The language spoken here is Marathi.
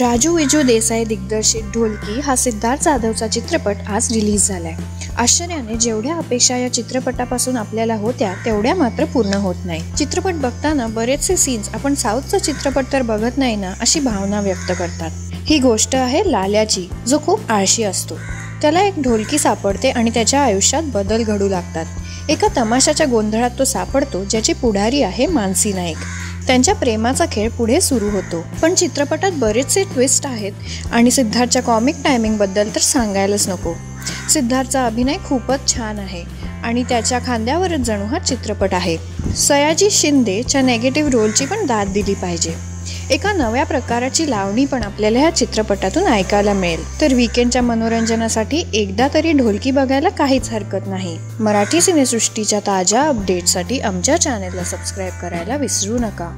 राजू विजू देसाई दिग्दर्शित ढोलकी हा सिद्धार्थ जाधवचा चित्रपट आज रिलीज झालाय. आश्चर्याने जेवढ्या अपेक्षा या चित्रपटापासून आपल्याला होत्या तेवढ्या मात्र पूर्ण होत नाही. चित्रपट बघताना बरेचसे सीन्स आपण साऊथचा चित्रपट तर बघत नाही ना अशी भावना व्यक्त करतात. ही गोष्ट आहे लाल्याची जो खूप आळशी असतो. त्याला एक ढोलकी सापडते आणि त्याच्या आयुष्यात बदल घडू लागतात. एका तमाशाच्या गोंधळात तो सापडतो ज्याची पुढारी आहे मानसी नाईक. त्यांच्या प्रेमाचा खेळ पुढे सुरू होतो. पण चित्रपटात बरेचसे ट्विस्ट आहेत आणि सिद्धार्थच्या कॉमिक टायमिंगबद्दल तर सांगायलाच नको. सिद्धार्थचा अभिनय खूपच छान आहे आणि त्याच्या खांद्यावरच जणू हा चित्रपट आहे. सयाजी शिंदेच्या नेगेटिव्ह रोलची पण दाद दिली पाहिजे. एका नव्या प्रकाराची लावणी पण आपल्याला ह्या चित्रपटातून ऐकायला मिळेल. तर विकेंडच्या मनोरंजनासाठी एकदा तरी ढोलकी बघायला काहीच हरकत नाही. मराठी सिनेसृष्टीच्या ताज्या अपडेटसाठी आमच्या चॅनेलला सबस्क्राईब करायला विसरू नका.